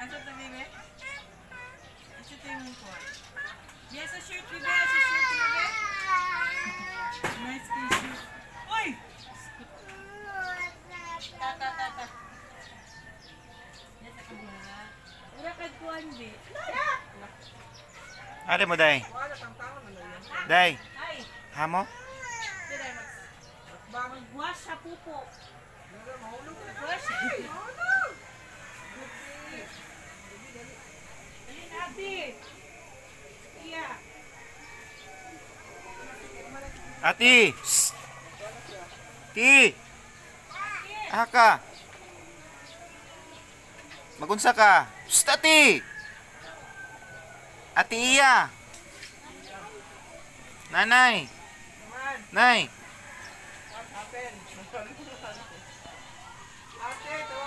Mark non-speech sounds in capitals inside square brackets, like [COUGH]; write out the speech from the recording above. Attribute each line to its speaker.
Speaker 1: Ano to, bebe? Ano to yung ko? Yes, a shirt, bebe. Yes, a shirt, bebe. Nice t-shirt. Uy! Tata, tata. Yes, ako mo na. Ura ka kuhan, be.
Speaker 2: Ari mo, day.
Speaker 1: Day.
Speaker 2: Hamo? Day,
Speaker 1: mag... Magwash sa pupo.
Speaker 3: Magwash
Speaker 1: sa pupo.
Speaker 2: Ati! Ti! Aka! Magunsa ka? Shh, ati! Ati iya! Nanay! Nay!
Speaker 3: Ate, [LAUGHS]